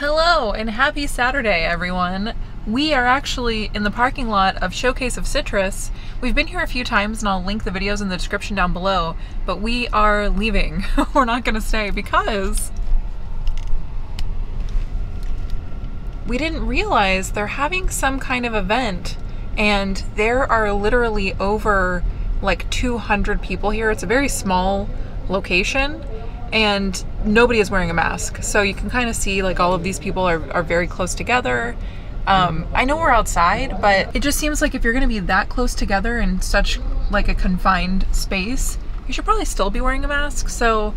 Hello and happy Saturday, everyone. We are actually in the parking lot of Showcase of Citrus. We've been here a few times and I'll link the videos in the description down below, but we are leaving. We're not gonna stay because we didn't realize they're having some kind of event and there are literally over like 200 people here. It's a very small location and nobody is wearing a mask. So you can kind of see like all of these people are, are very close together. Um, I know we're outside, but it just seems like if you're gonna be that close together in such like a confined space, you should probably still be wearing a mask. So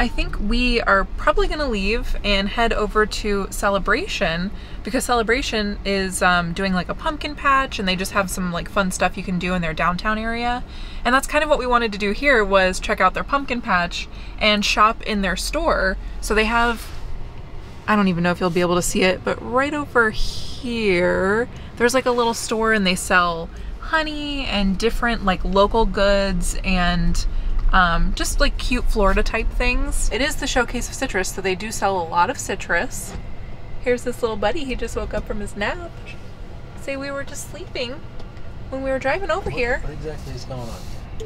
I think we are probably going to leave and head over to Celebration because Celebration is um, doing like a pumpkin patch and they just have some like fun stuff you can do in their downtown area. And that's kind of what we wanted to do here was check out their pumpkin patch and shop in their store. So they have, I don't even know if you'll be able to see it, but right over here, there's like a little store and they sell honey and different like local goods and um, just like cute Florida type things. It is the showcase of citrus, so they do sell a lot of citrus. Here's this little buddy, he just woke up from his nap. Say we were just sleeping when we were driving over what, here. What exactly is going on?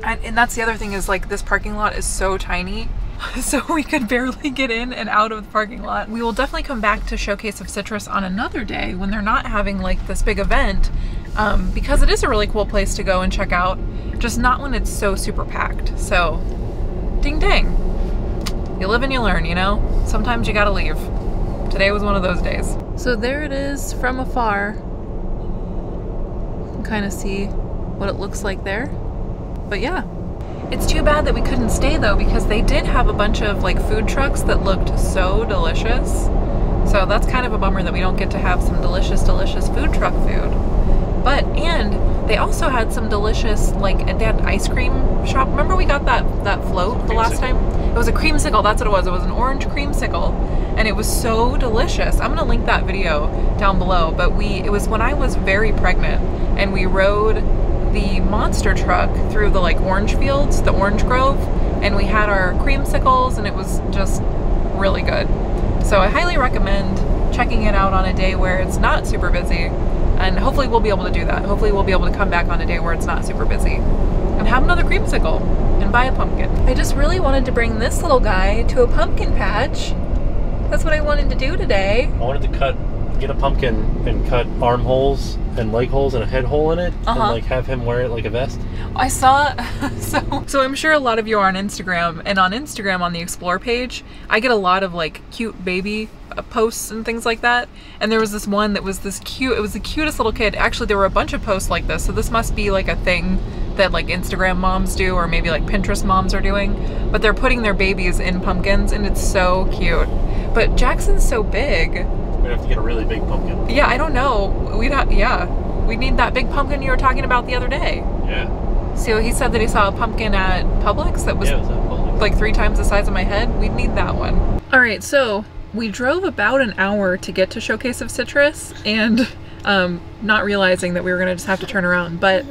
And, and that's the other thing is like this parking lot is so tiny so we could barely get in and out of the parking lot. We will definitely come back to Showcase of Citrus on another day when they're not having like this big event um, because it is a really cool place to go and check out, just not when it's so super packed. So, ding ding. You live and you learn, you know? Sometimes you gotta leave. Today was one of those days. So there it is from afar. You can kind of see what it looks like there. But yeah, it's too bad that we couldn't stay though because they did have a bunch of like food trucks that looked so delicious. So that's kind of a bummer that we don't get to have some delicious, delicious food truck food. But, and they also had some delicious, like, they had ice cream shop. Remember we got that, that float the last time? It was a creamsicle, that's what it was. It was an orange creamsicle and it was so delicious. I'm gonna link that video down below, but we, it was when I was very pregnant and we rode the monster truck through the like orange fields, the orange grove, and we had our creamsicles and it was just really good. So I highly recommend checking it out on a day where it's not super busy and hopefully we'll be able to do that. Hopefully we'll be able to come back on a day where it's not super busy and have another creamsicle and buy a pumpkin. I just really wanted to bring this little guy to a pumpkin patch. That's what I wanted to do today. I wanted to cut, get a pumpkin and cut armholes and leg holes and a head hole in it Uh-huh. and like have him wear it like a vest. I saw so so I'm sure a lot of you are on Instagram and on Instagram on the explore page I get a lot of like cute baby uh, posts and things like that. And there was this one that was this cute it was the cutest little kid. Actually there were a bunch of posts like this so this must be like a thing that like Instagram moms do or maybe like Pinterest moms are doing. But they're putting their babies in pumpkins and it's so cute. But Jackson's so big We'd have to get a really big pumpkin. yeah I don't know we'd have yeah we need that big pumpkin you were talking about the other day Yeah. so he said that he saw a pumpkin at Publix that was yeah, was a pumpkin. like three times the size of my head. We'd need that one. All right, so we drove about an hour to get to Showcase of Citrus and um, not realizing that we were gonna just have to turn around. But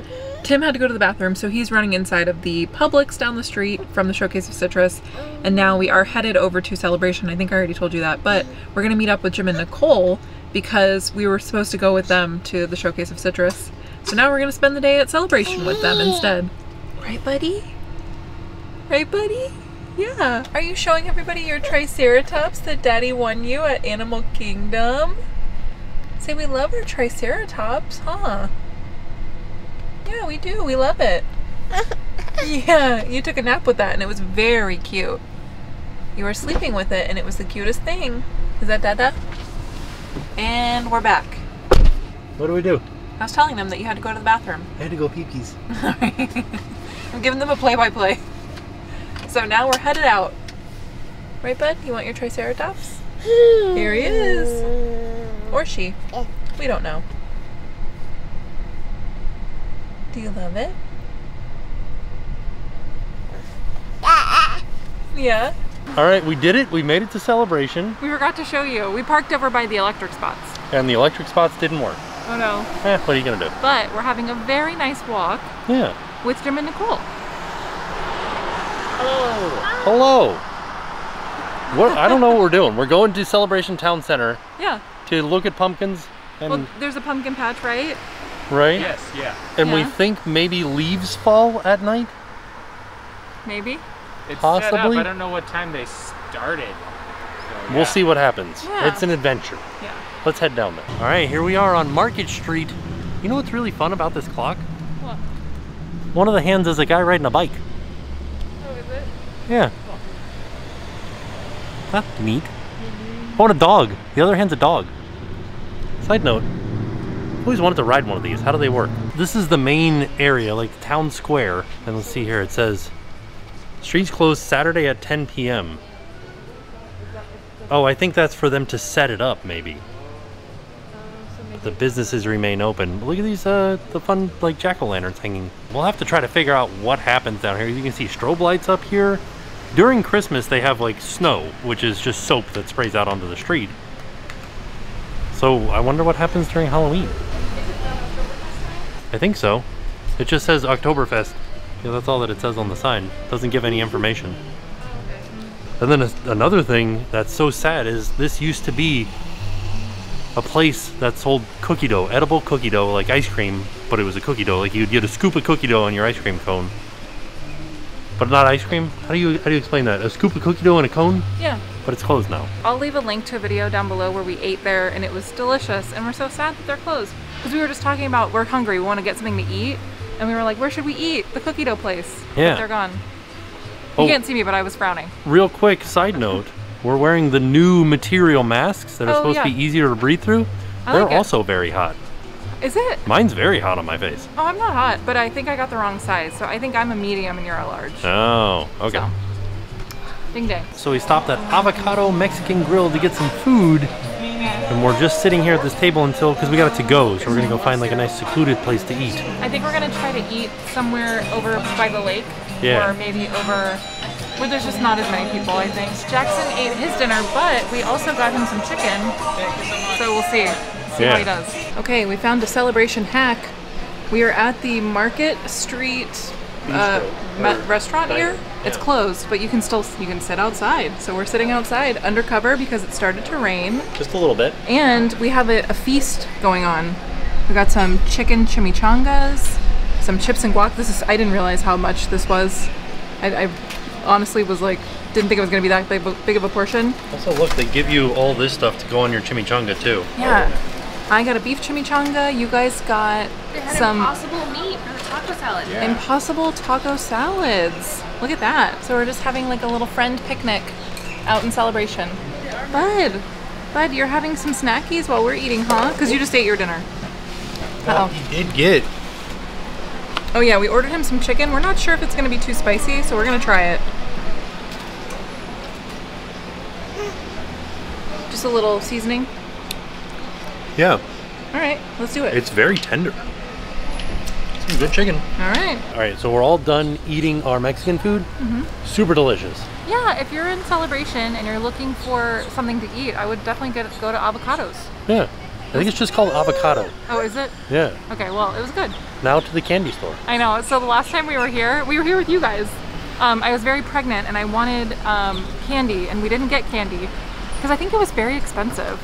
Tim had to go to the bathroom, so he's running inside of the Publix down the street from the Showcase of Citrus. And now we are headed over to Celebration. I think I already told you that, but we're gonna meet up with Jim and Nicole because we were supposed to go with them to the Showcase of Citrus. So now we're gonna spend the day at Celebration with them oh, instead. Right, buddy? Right, buddy? Yeah. Are you showing everybody your Triceratops that Daddy won you at Animal Kingdom? Say we love our Triceratops, huh? Yeah, we do. We love it. yeah, you took a nap with that and it was very cute. You were sleeping with it and it was the cutest thing. Is that Dada? And we're back. What do we do? I was telling them that you had to go to the bathroom. I had to go pee pees. I'm giving them a play-by-play. So now we're headed out. Right, bud? You want your Triceratops? Here he is. Or she. We don't know. Do you love it? Yeah. All right, we did it. We made it to celebration, We forgot to show you. We parked over by the electric spots. and the electric spots didn't work. Oh no. Eh, what are you gonna do? But we're having a very nice walk Yeah. with Jim and Nicole. Hello. Hello. What I don't know what we're doing. We're going to Celebration Town Center Yeah. to look at pumpkins and Well, there's a pumpkin patch, right? Right? Yes, yeah. And we think maybe leaves fall at night. Maybe. It's set Possibly. up. I don't know what time they started. So, We'll yeah. see what happens. Yeah. It's an adventure. Yeah. Let's head down there. All right, here we are on Market Street. You know what's really fun about this clock? What? One of the hands is a guy riding a bike. Oh, is it? Yeah. That's neat. Oh, and a dog. The other hand's a dog. Side note, always wanted to ride one of these. How do they work? This is the main area, like town square. And let's see here, it says, streets closed Saturday at 10 p.m. Oh, I think that's for them to set it up, maybe. But The businesses remain open. Look at these, uh, the fun, like, jack-o'-lanterns hanging. We'll have to try to figure out what happens down here. You can see strobe lights up here. During Christmas, they have, like, snow, which is just soap that sprays out onto the street. So, I wonder what happens during Halloween. I think so. It just says Oktoberfest. Yeah, that's all that it says on the sign. Doesn't give any information. And then another thing that's so sad is this used to be a place that sold cookie dough, edible cookie dough, like ice cream, but it was a cookie dough. Like you'd get a scoop of cookie dough on your ice cream cone, but not ice cream. How do you how do you explain that? A scoop of cookie dough in a cone, Yeah. But it's closed now. I'll leave a link to a video down below where we ate there and it was delicious and we're so sad that they're closed. Because we were just talking about we're hungry, we want to get something to eat. And we were like, where should we eat? The cookie dough place. But Yeah. they're gone. Oh. You can't see me, but I was frowning. Real quick side note: we're wearing the new material masks that are Oh, supposed to be easier to breathe through. I They're like also very hot. Is it? Mine's very hot on my face. Oh, I'm not hot, but I think I got the wrong size. So I think I'm a medium and you're a large. Oh, okay. So. Ding ding. So we stopped at Avocado Mexican Grill to get some food. And we're just sitting here at this table until, because we got it to go, so we're gonna go find like a nice secluded place to eat. I think we're gonna try to eat somewhere over by the lake. Yeah. Or maybe over where there's just not as many people, I think. Jackson ate his dinner, but we also got him some chicken. So we'll see. See Yeah. how he does. Okay, we found a celebration hack. We are at the Market Street uh, ma- restaurant here. It's closed, but you can still you can sit outside. So we're sitting outside undercover because it started to rain. Just a little bit. And we have a, a feast going on. We got some chicken chimichangas, some chips and guac. This is I didn't realize how much this was. I, I honestly was like didn't think it was gonna be that big, big of a portion. Also, look, they give you all this stuff to go on your chimichanga too. Yeah. I got a beef chimichanga. You guys got They had some impossible meat for the taco salad. impossible taco salads. Look at that. So we're just having like a little friend picnic out in celebration. Bud, Bud, you're having some snackies while we're eating, huh? Because you just ate your dinner. Uh oh. he did get. Oh yeah, we ordered him some chicken. We're not sure if it's gonna be too spicy, so we're gonna try it. Just a little seasoning. Yeah, All right, let's do it. it's very tender. Some good chicken. All right. All right, so we're all done eating our Mexican food. Super delicious. Yeah, if you're in celebration and you're looking for something to eat, I would definitely get go to avocados. Yeah, I think it's just called avocado. Oh, is it? Yeah. Okay, well, it was good. Now to the candy store. I know. So the last time we were here, we were here with you guys. Um, I was very pregnant and I wanted um, candy, and we didn't get candy because I think it was very expensive.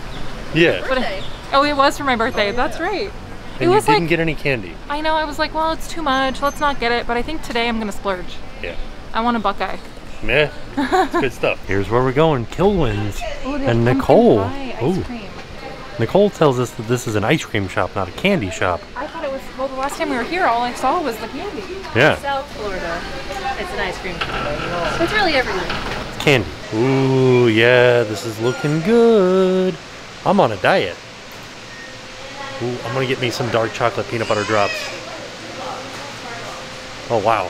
Yeah. But oh, it was for my birthday. That's right. And it you didn't like get any candy. I know. I was like, well, it's too much. Let's not get it. But I think today I'm gonna splurge. Yeah. I want a Buckeye. Meh. It's good stuff. Here's where we're going. Kilwins. Ooh, And Nicole. ice Ooh. cream. Nicole tells us that this is an ice cream shop, not a candy shop. I thought it was. Well, the last time we were here, all I saw was the candy. Yeah. South Florida. It's an ice cream shop. It's really everywhere. It's candy. Ooh, yeah, this is looking good. I'm on a diet. Ooh, I'm gonna get me some dark chocolate peanut butter drops. Oh wow.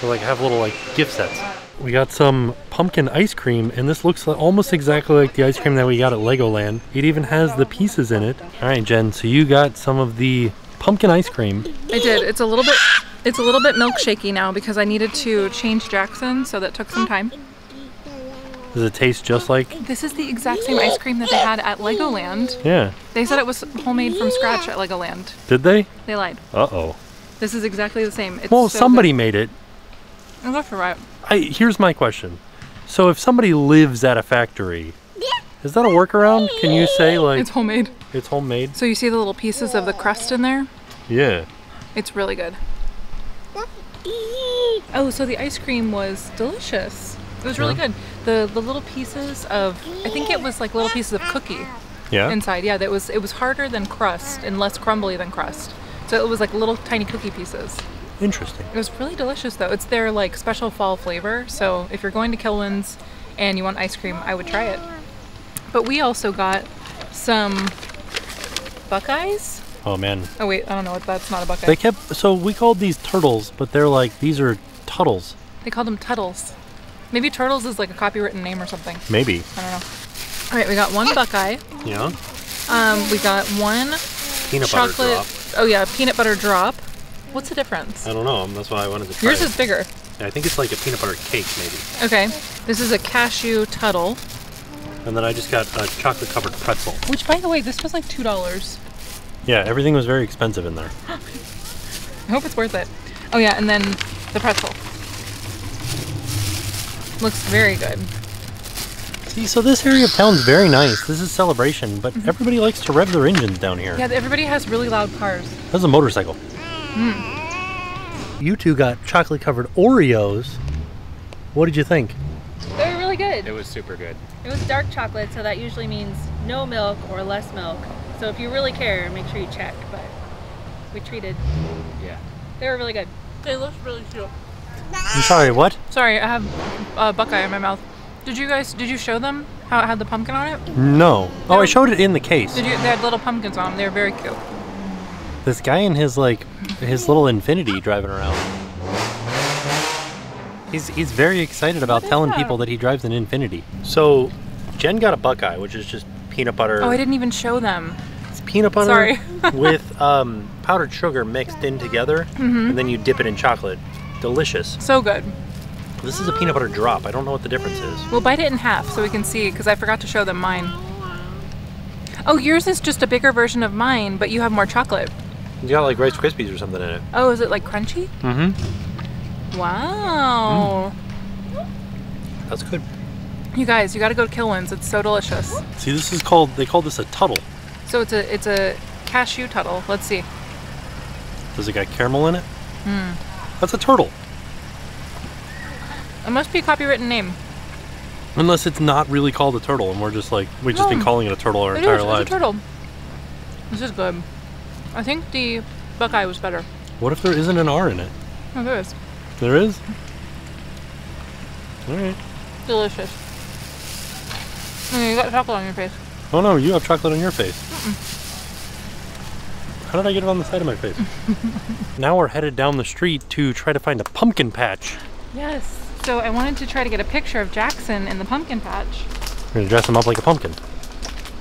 They like have little like gift sets. We got some pumpkin ice cream, and this looks almost exactly like the ice cream that we got at Legoland. It even has the pieces in it. All right, Jen. So you got some of the pumpkin ice cream. I did. It's a little bit. It's a little bit milkshakey now because I needed to change Jackson, so that took some time. Does it taste just like? This is the exact same ice cream that they had at Legoland. Yeah. They said it was homemade from scratch at Legoland. Did they? They lied. Uh oh. This is exactly the same. It's Well, so somebody good. made it. I'll go for it. I here's my question. So if somebody lives at a factory, is that a workaround? Can you say like It's homemade. it's homemade? So you see the little pieces of the crust in there? Yeah. It's really good. Oh, so the ice cream was delicious. It was really Yeah. good. The the little pieces of I think it was like little pieces of cookie Yeah. inside. Yeah, that was it was harder than crust and less crumbly than crust. So it was like little tiny cookie pieces. Interesting. It was really delicious though. It's their like special fall flavor. So if you're going to Kilwins and you want ice cream, I would try it. But we also got some Buckeyes. Oh man. Oh wait, I don't know what that's not a Buckeye. They kept so we called these turtles, but they're like these are tuttles. They called them Tuttles. Maybe Turtles is like a copywritten name or something. Maybe. I don't know. All right, we got one Buckeye. Yeah. Um, we got one Peanut chocolate. Oh yeah, peanut butter drop. What's the difference? I don't know. That's why I wanted to try Yours it. is bigger. Yeah, I think it's like a peanut butter cake maybe. Okay. This is a cashew tuttle. And then I just got a chocolate covered pretzel. Which, by the way, this was like two dollars. Yeah, everything was very expensive in there. I hope it's worth it. Oh yeah, and then the pretzel. Looks very good. See, so this area of town's very nice. This is celebration, but mm-hmm. everybody likes to rev their engines down here. Yeah, everybody has really loud cars. That's a motorcycle. Mm. You two got chocolate covered Oreos. What did you think? They were really good. It was super good. It was dark chocolate, so that usually means no milk or less milk. So if you really care, make sure you check. But we treated. Yeah. They were really good. They looked really cute. I'm sorry, what? Sorry, I have a Buckeye in my mouth. Did you guys? Did you show them how it had the pumpkin on it? No. Oh, I showed it in the case. Did you? They had little pumpkins on them. They were very cute. This guy in his like his little Infiniti driving around. He's he's very excited about What telling people that he drives an Infiniti. So, Jen got a Buckeye, which is just peanut butter. Oh, I didn't even show them. It's peanut butter Sorry. with um, powdered sugar mixed in together, Mm-hmm. and then you dip it in chocolate. Delicious. So good. This is a peanut butter drop. I don't know what the difference is. We'll bite it in half so we can see because I forgot to show them mine. Oh, yours is just a bigger version of mine, but you have more chocolate. You got like Rice Krispies or something in it. Oh, is it like crunchy? Mm-hmm. Wow. That's good. You guys, you got to go to Kilwins. It's so delicious. See, this is called. They call this a tuttle. So it's a it's a cashew tuttle. Let's see. Does it got caramel in it? Hmm. That's a turtle. It must be a copywritten name. Unless it's not really called a turtle, and we're just like we've just been calling it a turtle our It entire is. It's a turtle. This is good. I think the Buckeye was better. What if there isn't an R in it? Oh, there is. There is. All right. Delicious. Mm, you got chocolate on your face. Oh no, you have chocolate on your face. How did I get it on the side of my face? now we're headed down the street to try to find a pumpkin patch. Yes. So I wanted to try to get a picture of Jackson in the pumpkin patch. We're gonna dress him up like a pumpkin.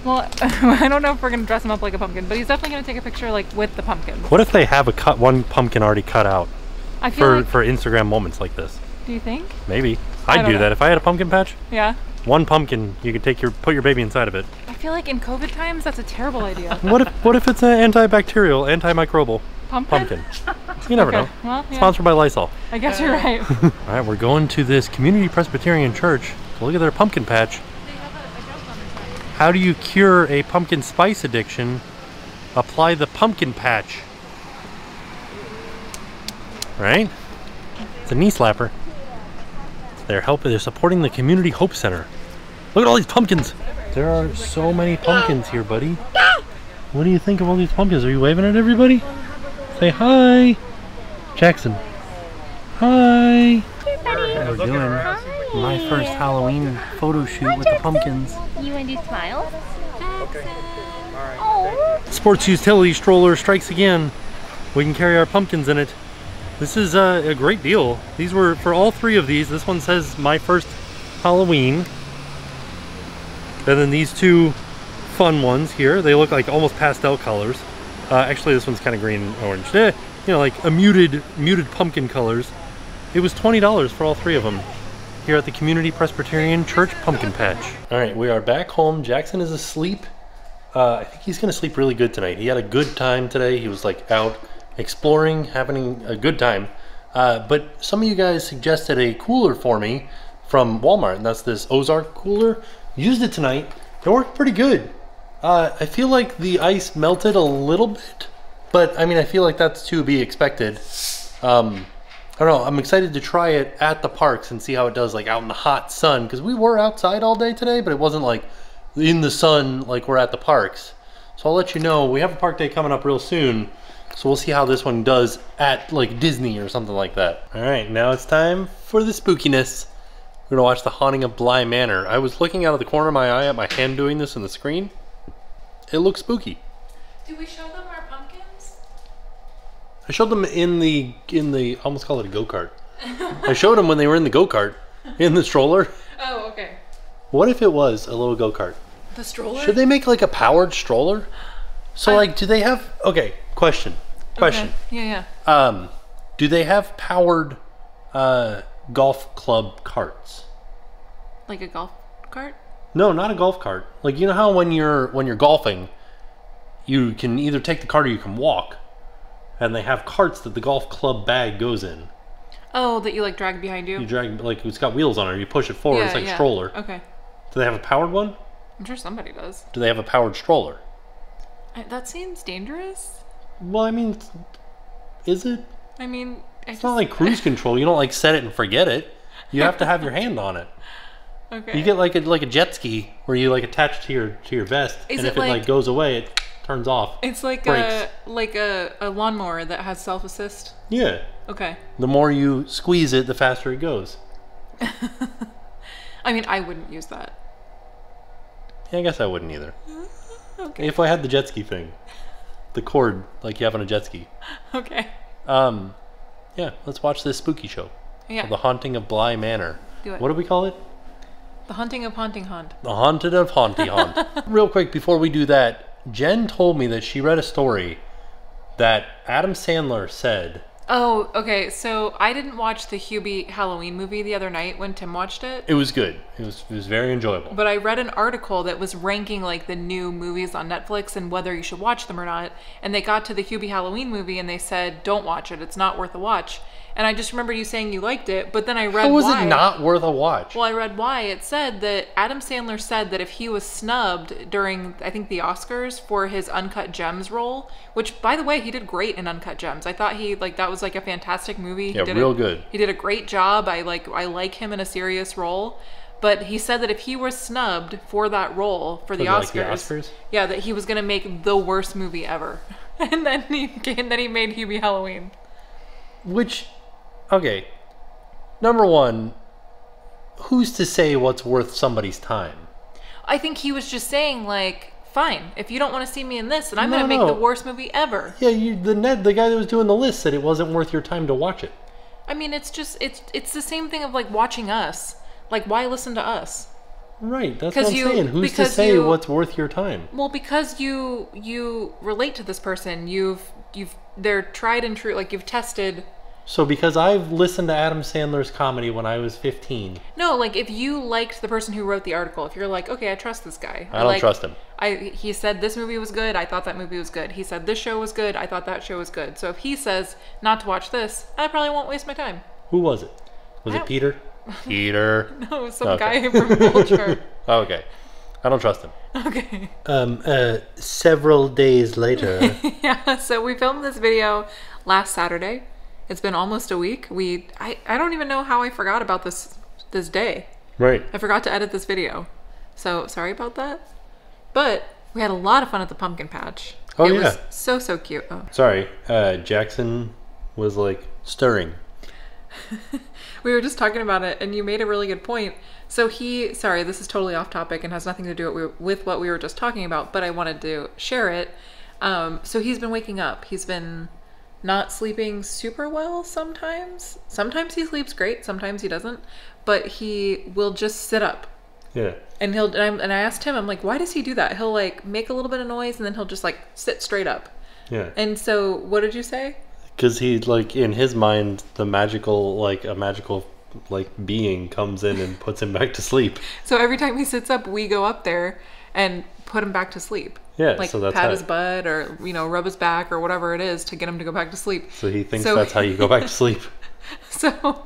Well, I don't know if we're gonna dress him up like a pumpkin, but he's definitely gonna take a picture like with the pumpkin. What if they have a cut one pumpkin already cut out I feel for like. for Instagram moments like this? Do you think? Maybe I I'd do know. that if I had a pumpkin patch. Yeah. One pumpkin, you could take your put your baby inside of it. I feel like in COVID times, that's a terrible idea. What if what if it's an antibacterial, antimicrobial Pumpkin. pumpkin? You never Okay. know. Well, yeah. Sponsored by Lysol. I guess you're right. All right, we're going to this community Presbyterian church to look at their pumpkin patch. How do you cure a pumpkin spice addiction? Apply the pumpkin patch. Right? It's a knee slapper. They're helping. They're supporting the community hope center. Look at all these pumpkins. There are so many pumpkins here, buddy. What do you think of all these pumpkins? Are you waving at everybody? Say hi, Jackson. Hi. How we doing? My first Halloween photo shoot with the pumpkins. You want to do smiles? Sports utility stroller strikes again. We can carry our pumpkins in it. This is uh, a great deal. These were for all three of these. This one says my first Halloween. And then these two fun ones here. They look like almost pastel colors. Uh, actually, this one's kind of green and orange. Eh, you know, like a muted, muted pumpkin colors. It was twenty dollars for all three of them here at the Community Presbyterian Church Pumpkin Patch. All right, we are back home. Jackson is asleep. Uh, I think he's gonna sleep really good tonight. He had a good time today. He was like out exploring, having a good time. Uh, but some of you guys suggested a cooler for me from Walmart, and that's this Ozark cooler. Used it tonight. It worked pretty good. Uh, I feel like the ice melted a little bit, but I mean, I feel like that's to be expected. Um, I don't know. I'm excited to try it at the parks and see how it does, like out in the hot sun, because we were outside all day today, but it wasn't like in the sun like we're at the parks. So I'll let you know. We have a park day coming up real soon, so we'll see how this one does at like Disney or something like that. All right, now it's time for the spookiness. We're gonna watch The Haunting of Bly Manor. I was looking out of the corner of my eye at my hand doing this in the screen. It looks spooky. Did we show them our pumpkins? I showed them in the in the I almost call it a go kart. I showed them when they were in the go kart in the stroller. Oh, okay. What if it was a little go kart? The stroller? Should they make like a powered stroller? So I- like, do they have? Okay, question. Question. Okay. Yeah, yeah. Um, do they have powered uh, golf club carts? Like a golf cart? No, not a golf cart. Like you know how when you're when you're golfing, you can either take the cart or you can walk, and they have carts that the golf club bag goes in. Oh, that you like drag behind you? You drag like it's got wheels on it. You push it forward. it's like a stroller. Okay. Do they have a powered one? I'm sure somebody does. Do they have a powered stroller? I, that seems dangerous. Well, I mean, is it? I mean, I It's not like cruise control. You don't like set it and forget it. You have to have your hand on it. Okay. You get like a like a jet ski where you like attach to your to your vest, Is and it if it like like- goes away, it turns off. It's like Brakes. a like a, a lawnmower that has self assist. Yeah. Okay. The more you squeeze it, the faster it goes. I mean, I wouldn't use that. Yeah, I guess I wouldn't either. Okay. If I had the jet ski thing, the cord like you have on a jet ski. Okay. Um, yeah. Let's watch this spooky show. Yeah. The Haunting of Bly Manor. Do it. What do we call it? The Haunting of haunting Haunt. The Haunted of Haunty Haunt. Real quick before we do that, Jen told me that she read a story that Adam Sandler said. Oh, okay. So I didn't watch the Hubie Halloween movie the other night when Tim watched it. It was good. It was it was very enjoyable. But I read an article that was ranking like the new movies on Netflix and whether you should watch them or not. And they got to the Hubie Halloween movie and they said, "Don't watch it. It's not worth a watch." And I just remember you saying you liked it, but then I read How was why. it not worth a watch? Well, I read why. It said that Adam Sandler said that if he was snubbed during, I think, the Oscars for his Uncut Gems role, which, by the way, he did great in Uncut Gems. I thought he like that was like a fantastic movie. He Yeah, did real a- good. He did a great job. I like I like him in a serious role. But he said that if he was snubbed for that role for the, For, Oscars, like, the Oscars? yeah, that he was gonna make the worst movie ever. and then he and then he made Hubie Halloween. Which, okay, number one, who's to say what's worth somebody's time? I think he was just saying like, fine, if you don't want to see me in this, then I'm No, gonna make no. the worst movie ever. Yeah, you the net the guy that was doing the list said it wasn't worth your time to watch it. I mean, it's just it's it's the same thing of like watching us. Like, why listen to us? Right, that's what I'm you- saying. Who's to say you- what's worth your time? Well, because you you relate to this person, you've you've they're tried and true. Like you've tested. So because I've listened to Adam Sandler's comedy when I was 15, No, like if you liked the person who wrote the article, if you're like, okay, I trust this guy. I don't like, trust him. I he said this movie was good. I thought that movie was good. He said this show was good. I thought that show was good. So if he says not to watch this, I probably won't waste my time. Who was it? Was it Peter? Peter. No, it was some Okay. guy from Vulture. okay. I don't trust him. okay. Um, uh, several days later. yeah, so we filmed this video last Saturday. It's been almost a week. We I, I don't even know how I forgot about this this day. right. I forgot to edit this video. So sorry about that. But we had a lot of fun at the pumpkin patch. Oh, it yeah. was so so cute. Oh. Sorry. Uh, Jackson was like stirring. We were just talking about it and you made a really good point. So he sorry, this is totally off topic and has nothing to do with- with what we were just talking about, but I wanted to share it. Um, so he's been waking up. He's been not sleeping super well sometimes. Sometimes he sleeps great, sometimes he doesn't. But he will just sit up Yeah. and he'll and, I'm, and I asked him, I'm like, why does he do that? He'll like make a little bit of noise and then he'll just like sit straight up. Yeah. And so, what did you say? Because he like in his mind, the magical like a magical like being comes in and puts him back to sleep. So every time he sits up, we go up there and put him back to sleep. Yeah, like so that's pat how- his butt or you know rub his back or whatever it is to get him to go back to sleep. So he thinks So- that's how you go back to sleep. So,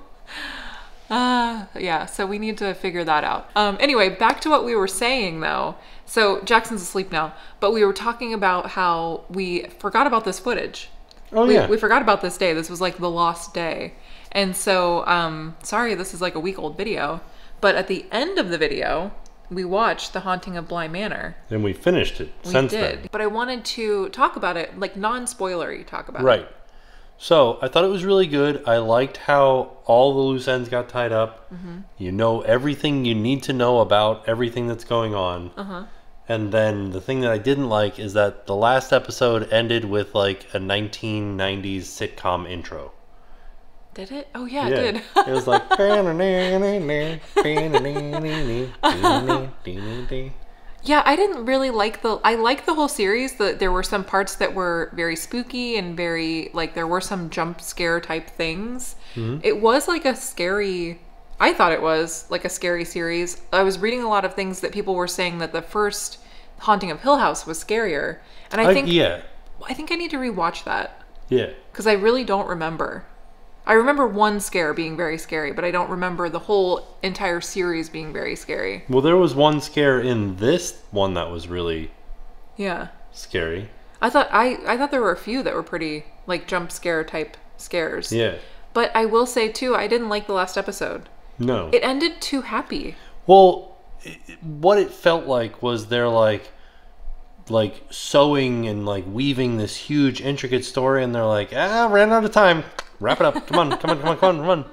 Uh, yeah, so we need to figure that out. Um, anyway, back to what we were saying though. So Jackson's asleep now, but we were talking about how we forgot about this footage. Oh we, yeah. we forgot about this day. This was like the lost day. And so, um, sorry, this is like a week old video. But at the end of the video, we watched The Haunting of Bly Manor. and we finished it We since did. then. But I wanted to talk about it, like non spoilery talk about it. Right. So I thought it was really good. I liked how all the loose ends got tied up. Mm-hmm. You know everything you need to know about everything that's going on. Uh-huh. And then the thing that I didn't like is that the last episode ended with like a 1990s sitcom intro. Did it? Oh, yeah, it did. it was like. Yeah, I didn't really like the. I liked the whole series. That there were some parts that were very spooky and very like there were some jump scare type things. Mm-hmm. It was like a scary. I thought it was like a scary series. I was reading a lot of things that people were saying that the first Haunting of Hill House was scarier, and I I- think yeah, I think I need to rewatch that yeah. because I really don't remember. I remember one scare being very scary, but I don't remember the whole entire series being very scary. Well, there was one scare in this one that was really Yeah. scary. I thought I I thought there were a few that were pretty like jump scare type scares. Yeah. But I will say too, I didn't like the last episode. No. It ended too happy. Well, what it felt like was they're like, like sewing and like weaving this huge intricate story, and they're like, ah, ran out of time. Wrap it up. Come on, come on, come on, come on, run.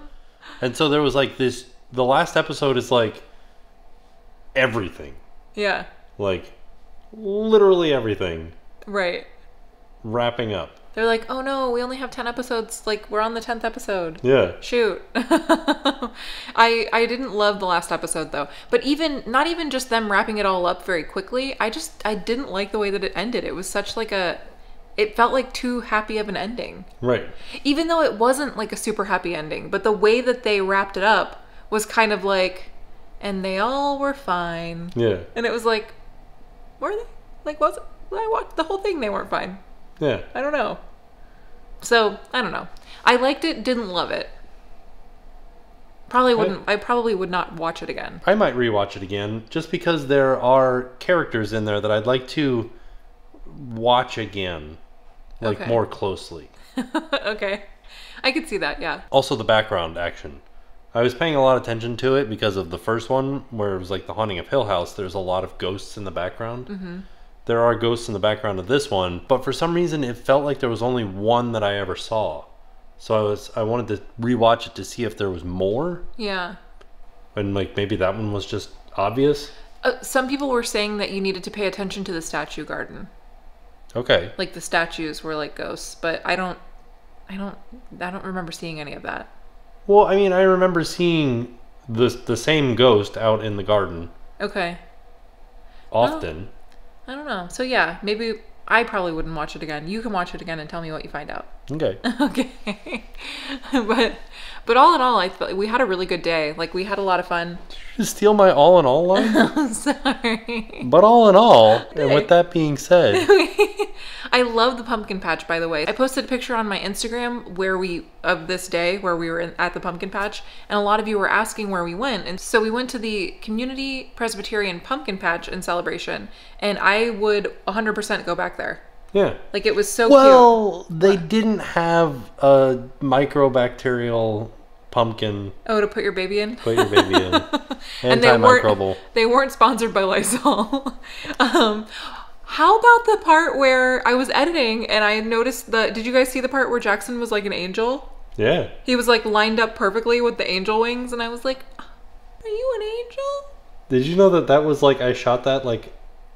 And so there was like this. The last episode is like everything, Yeah. like literally everything, Right. wrapping up. They're like, "Oh no, we only have 10 episodes. Like we're on the 10th episode." Yeah. Shoot. I I didn't love the last episode though. But even not even just them wrapping it all up very quickly, I just I didn't like the way that it ended. It was such like a it felt like too happy of an ending. Right. even though it wasn't like a super happy ending, but the way that they wrapped it up was kind of like, and they all were fine. Yeah. And it was like, were they? Like, was it? I watched the whole thing, they weren't fine. Yeah. I don't know. So, I don't know. I liked it, didn't love it. Probably wouldn't, I probably would not watch it again. I might rewatch it again just because there are characters in there that I'd like to watch again, like Okay. more closely. okay. I could see that, yeah. Also, the background action. I was paying a lot of attention to it because of the first one, where it was like the haunting of Hill House. There's a lot of ghosts in the background. Mm-hmm. There are ghosts in the background of this one, but for some reason, it felt like there was only one that I ever saw. So I was I wanted to rewatch it to see if there was more, Yeah. and like maybe that one was just obvious. Uh, some people were saying that you needed to pay attention to the statue garden. Okay, like the statues were like ghosts but i don't i don't i don't remember seeing any of that. Well, I mean, I remember seeing the the same ghost out in the garden. Okay. Often. i don't know. So yeah maybe i probably wouldn't watch it again. You can watch it again and tell me what you find out Okay. okay but but all in all i thought we had a really good day like we had a lot of fun Just steal my all in all line. sorry but all in all, and with that being said, I love the pumpkin patch, by the way. I posted a picture on my Instagram where we of this day where we were in, at the pumpkin patch, and a lot of you were asking where we went, and so we went to the Community Presbyterian Pumpkin Patch in celebration, and I would 100% go back there. Yeah. Like it was so cute. Well, they didn't have a microbacterial pumpkin. Oh, to put your baby in. Put your baby in. and they weren't they weren't sponsored by Lysol. um, how about the part where I was editing and I noticed the? Did you guys see the part where Jackson was like an angel? Yeah. He was like lined up perfectly with the angel wings, and I was like, "Are you an angel?" Did you know that that was like I shot that like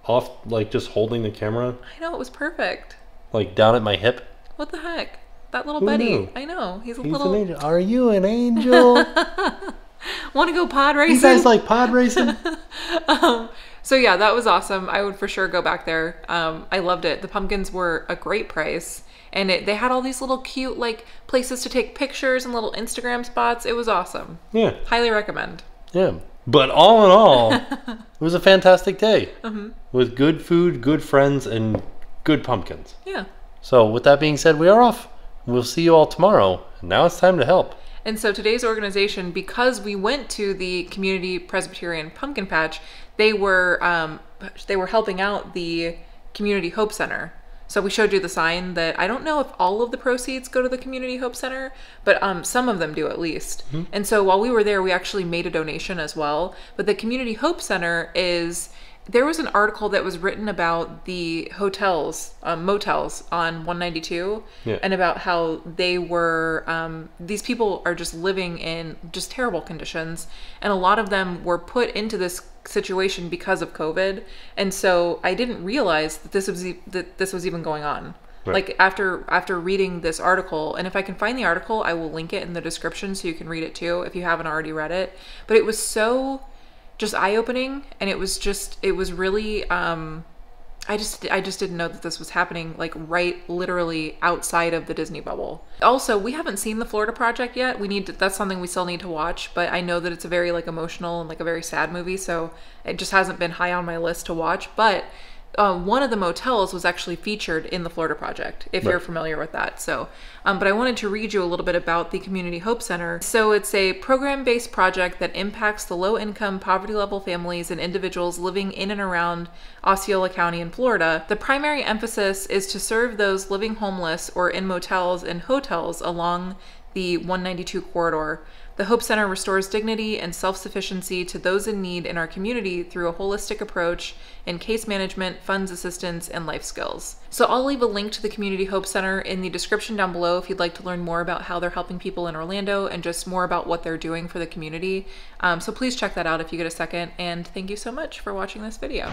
off, like just holding the camera, I know it was perfect. like down at my hip? What the heck? That little Who Betty. knew? I know he's a He's little. an angel. Are you an angel? Want to go pod racing? you guys like pod racing? um, so yeah, that was awesome. I would for sure go back there. Um, I loved it. The pumpkins were a great price, and it, they had all these little cute like places to take pictures and little Instagram spots. It was awesome. Yeah. Highly recommend. Yeah. But all in all, it was a fantastic day Mm-hmm. with good food, good friends, and good pumpkins. Yeah. So, with that being said, we are off. We'll see you all tomorrow. Now it's time to help. And so today's organization, because we went to the Community Presbyterian Pumpkin Patch, they were um, they were helping out the Community Hope Center. So we showed you the sign that I don't know if all of the proceeds go to the Community Hope Center, but um, some of them do at least. And so while we were there, we actually made a donation as well. But the Community Hope Center is there was an article that was written about the hotels, um, motels on 192, Yeah. and about how they were, um, these people are just living in just terrible conditions. And a lot of them were put into this situation because of COVID. And so I didn't realize that this was, e- that this was even going on. Right. Like after after reading this article, and if I can find the article, I will link it in the description so you can read it too if you haven't already read it. But it was so just eye-opening and it was just it was really um I just I just didn't know that this was happening like right literally outside of the Disney bubble. Also, we haven't seen the Florida Project yet. We need to, that's something we still need to watch, but I know that it's a very like emotional and like a very sad movie, so it just hasn't been high on my list to watch, but uh, one of the motels was actually featured in the Florida Project, if you're familiar with that. So, um, but I wanted to read you a little bit about the Community Hope Center. So, it's a program based project that impacts the low income, poverty level families and individuals living in and around Osceola County in Florida. The primary emphasis is to serve those living homeless or in motels and hotels along the 192 corridor. The Hope Center restores dignity and self sufficiency to those in need in our community through a holistic approach in case management, funds assistance, and life skills. So, I'll leave a link to the Community Hope Center in the description down below if you'd like to learn more about how they're helping people in Orlando and just more about what they're doing for the community. Um, so, please check that out if you get a second. And thank you so much for watching this video.